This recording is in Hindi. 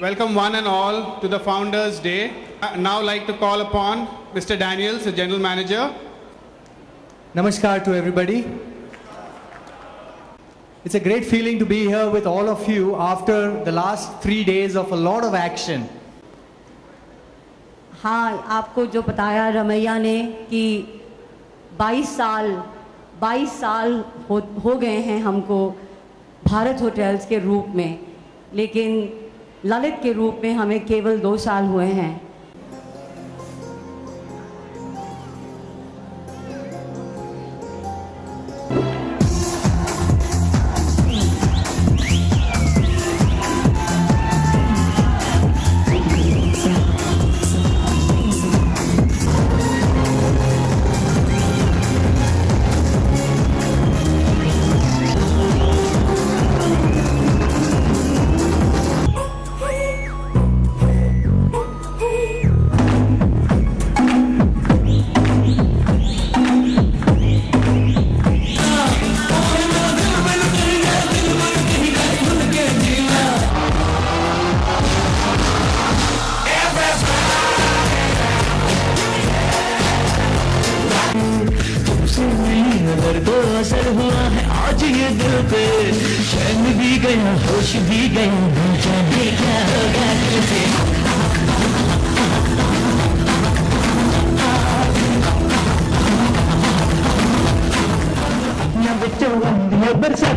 welcome one and all to the Founders Day. I now like to call upon Mr. Daniels, the General Manager. Namaskar to everybody. It's a great feeling to be here with all of you after the last three days of a lot of action. हाँ आपको जो बताया रमैया ने कि 22 साल 22 साल हो हो गए हैं हमको भारत होटल्स के रूप में लेकिन ललित के रूप में हमें केवल दो साल हुए हैं। अगर तो असर हुआ है। आज ये दिल पे चैन भी गया, होश भी गया दूजा देखा होगा तुझे। न बिचो बरसा